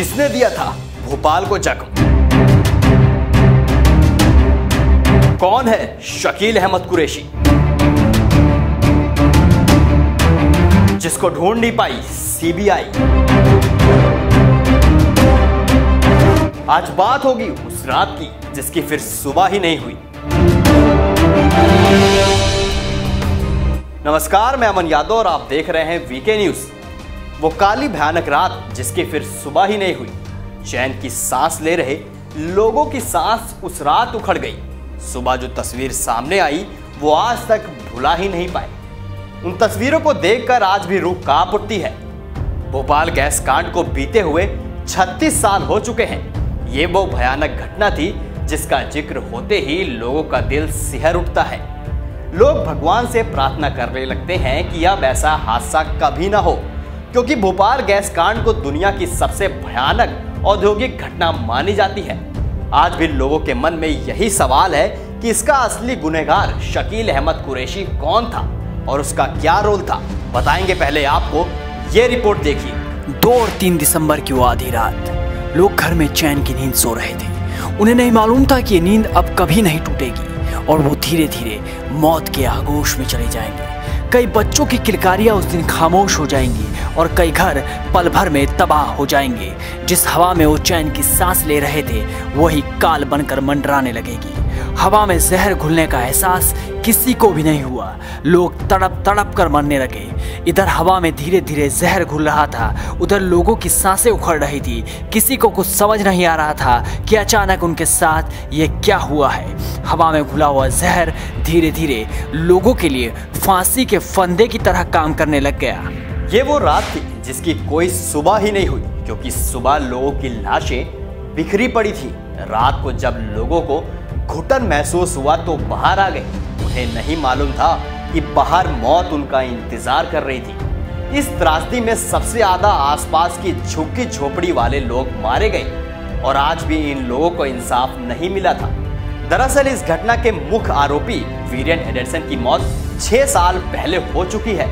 किसने दिया था? भोपाल को जख्म कौन है शकील अहमद कुरैशी? जिसको ढूंढ नहीं पाई सीबीआई। आज बात होगी उस रात की, जिसकी फिर सुबह ही नहीं हुई। नमस्कार, मैं अमन यादव और आप देख रहे हैं वीके न्यूज़। वो काली भयानक रात जिसकी फिर सुबह ही नहीं हुई। चैन की सांस ले रहे लोगों की सांस उस रात उखड़ गई। सुबह जो तस्वीर सामने आई, वो आज तक भुला ही नहीं पाए। उन तस्वीरों को देखकर आज भी रूह काँप उठती है। भोपाल गैस कांड को बीते हुए 36 साल हो चुके हैं। ये वो भयानक घटना थी जिसका ज़िक्र होते ही लोगों का दिल सिहर उठता है। लोग भगवान से प्रार्थना करने लगते हैं कि अब ऐसा हादसा कभी ना हो। क्योंकि भोपाल गैस कांड को दुनिया की सबसे भयानक औद्योगिक घटना मानी जाती है। आज भी लोगों के मन में यही सवाल है कि इसका असली गुनहगार शकील अहमद कुरैशी कौन था और उसका क्या रोल था? बताएँगे पहले आपको ये रिपोर्ट देखिए। दो और तीन दिसंबर की वो आधी रात, लोग घर में चैन की नींद सो रहे थे। उन्हें नहीं मालूम था कि ये नींद अब कभी नहीं टूटेगी और वो धीरे धीरे मौत के आगोश में चले जाएँगे। कई बच्चों की किलकारियाँ उस दिन खामोश हो जाएँगी और कई घर पल भर में तबाह हो जाएँगे। जिस हवा में वो चैन की सांस ले रहे थे, वही काल बनकर मंडराने लगेगी। हवा में जहर घुलने का एहसास किसी को भी नहीं हुआ। लोग तड़प तड़प कर मरने लगे। इधर हवा में धीरे धीरे जहर घुल रहा था। उधर लोगों की साँसें उखड़ रही थी। किसी को कुछ समझ नहीं आ रहा था कि अचानक उनके साथ ये क्या हुआ है। हवा में घुला हुआ जहर धीरे धीरे लोगों के लिए फांसी के फंदे की तरह काम करने लग गया। ये वो रात थी जिसकी कोई सुबह ही नहीं हुई, क्योंकि सुबह लोगों की लाशें बिखरी पड़ी थी। रात को जब लोगों को घुटन महसूस हुआ तो बाहर आ गए। उन्हें नहीं मालूम था कि बाहर मौत उनका इंतज़ार कर रही थी। इस त्रासदी में सबसे ज़्यादा आसपास की झुग्गी झोपड़ी वाले लोग मारे गए और आज भी इन लोगों को इंसाफ नहीं मिला था। दरअसल इस घटना के मुख्य आरोपी वीरेन एडरसन की मौत छह साल पहले हो चुकी है।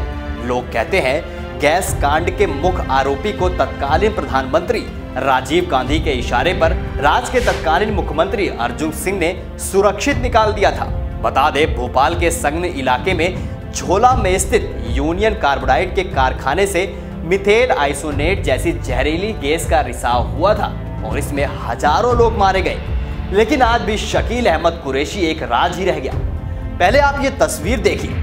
लोग कहते हैं गैस कांड के मुख्य आरोपी को तत्कालीन प्रधानमंत्री राजीव गांधी के इशारे पर राज्य के तत्कालीन मुख्यमंत्री अर्जुन सिंह ने सुरक्षित निकाल दिया था। बता दें, भोपाल के संगन इलाके में झोला में स्थित यूनियन कार्बोडाइड के कारखाने से मिथेन आइसोनेट जैसी जहरीली गैस का रिसाव हुआ था और इसमें हज़ारों लोग मारे गए। लेकिन आज भी शकील अहमद कुरैशी एक राज ही रह गया। पहले आप ये तस्वीर देखिए।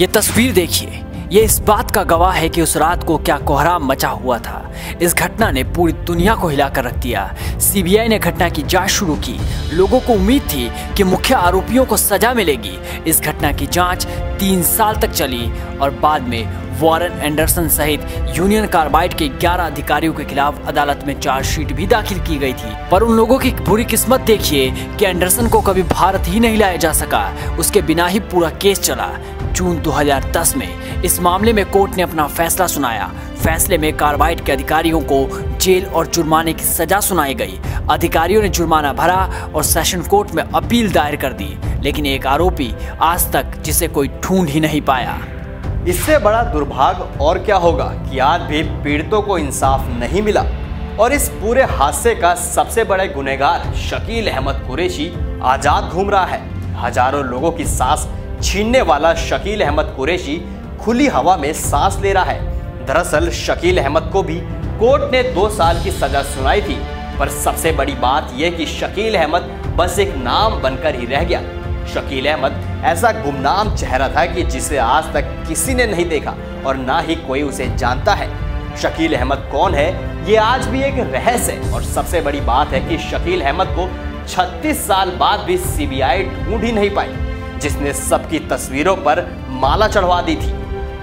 ये तस्वीर देखिए। ये इस बात का गवाह है कि उस रात को क्या कोहराम मचा हुआ था। इस घटना ने पूरी दुनिया को हिलाकर रख दिया। सीबीआई ने घटना की जाँच शुरू की। लोगों को उम्मीद थी कि मुख्य आरोपियों को सजा मिलेगी। इस घटना की जाँच तीन साल तक चली और बाद में वॉरेन एंडरसन सहित यूनियन कार्बाइड के 11 अधिकारियों के खिलाफ अदालत में चार्जशीट भी दाखिल की गई थी। पर उन लोगों की बुरी किस्मत देखिए कि एंडरसन को कभी भारत ही नहीं लाया जा सका। उसके बिना ही पूरा केस चला। जून 2010 में इस मामले में कोर्ट ने अपना फैसला सुनाया। फैसले में कार्बाइड के अधिकारियों को जेल और जुर्माने की सजा सुनाई गई। अधिकारियों ने जुर्माना भरा और सेशन कोर्ट में अपील दायर कर दी, लेकिन एक आरोपी आज तक जिसे कोई ढूंढ ही नहीं पाया। इससे बड़ा दुर्भाग्य और क्या होगा कि आज भी पीड़ितों को इंसाफ नहीं मिला और इस पूरे हादसे का सबसे बड़े गुनेगार शकील अहमद कुरेशी आज़ाद घूम रहा है। हज़ारों लोगों की सांस छीनने वाला शकील अहमद कुरैशी खुली हवा में सांस ले रहा है। दरअसल, शकील अहमद को भी कोर्ट ने दो साल की सजा सुनाई थी, पर सबसे बड़ी बात यह कि शकील अहमद बस एक नाम बनकर ही रह गया। शकील अहमद ऐसा गुमनाम चेहरा था कि जिसे आज तक किसी ने नहीं देखा और ना ही कोई उसे जानता है। शकील अहमद कौन है? ये आज भी एक रहस्य है और सबसे बड़ी बात है कि शकील अहमद को 36 साल बाद भी सीबीआई ढूंढ ही नहीं पाई। जिसने सबकी तस्वीरों पर माला चढ़वा दी थी।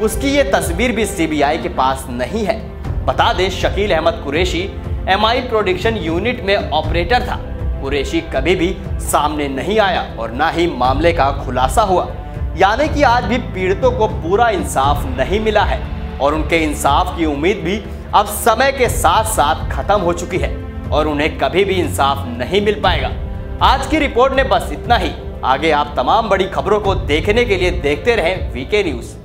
उसकी ये तस्वीर भी सीबीआई के पास नहीं है। बता दें, Shakeel Ahmed Qureshi MI production unit में ऑपरेटर था। कुरैशी कभी भी सामने नहीं आया और ना ही मामले का खुलासा हुआ। यानी कि आज भी पीड़ितों को पूरा इंसाफ नहीं मिला है और उनके इंसाफ की उम्मीद भी अब समय के साथ साथ खत्म हो चुकी है और उन्हें कभी भी इंसाफ नहीं मिल पाएगा। आज की रिपोर्ट ने बस इतना ही। आगे आप तमाम बड़ी खबरों को देखने के लिए देखते रहें वीके न्यूज़